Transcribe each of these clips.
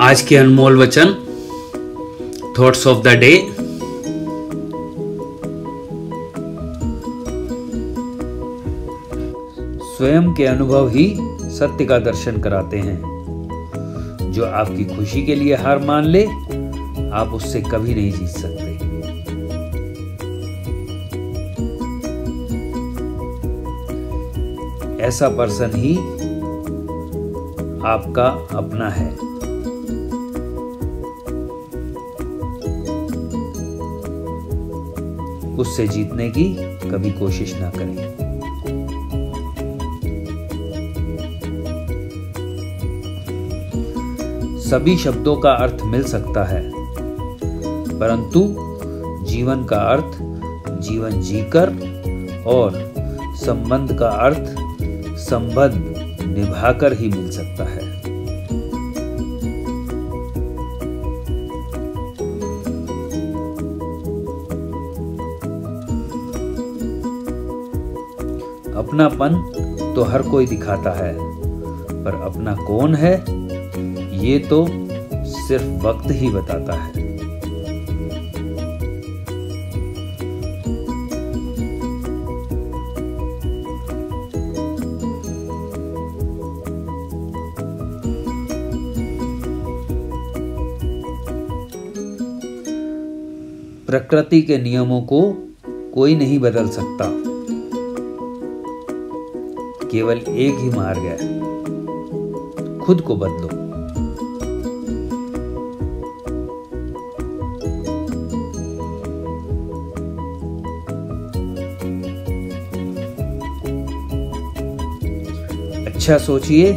आज के अनमोल वचन थॉट्स ऑफ़ द डे स्वयं के अनुभव ही सत्य का दर्शन कराते हैं। जो आपकी खुशी के लिए हार मान ले, आप उससे कभी नहीं जीत सकते। ऐसा पर्सन ही आपका अपना है। उससे जीतने की कभी कोशिश ना करें। सभी शब्दों का अर्थ मिल सकता है, परंतु जीवन का अर्थ, जीवन जीकर और संबंध का अर्थ संबंध निभाकर ही मिल सकता है। अपनापन तो हर कोई दिखाता है, पर अपना कौन है, ये तो सिर्फ़ वक्त ही बताता है। प्रकृति के नियमों को कोई नहीं बदल सकता। केवल एक ही मार्ग है। खुद को बदलो। अच्छा सोचिए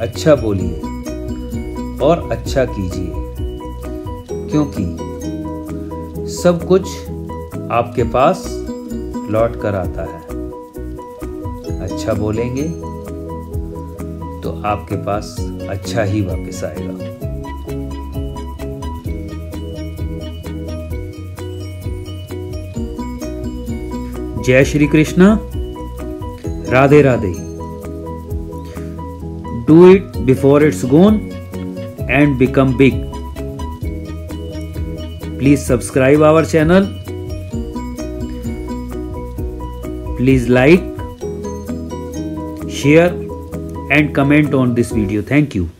अच्छा बोलिए और अच्छा कीजिए, क्योंकि सब कुछ आपके पास लौट कर आता है। अच्छा बोलेंगे तो आपके पास अच्छा ही वापस आएगा। जय Shri Krishna. Radhe Radhe. Do it before it's gone and become big please subscribe our channel please like share and comment on this video. Thank you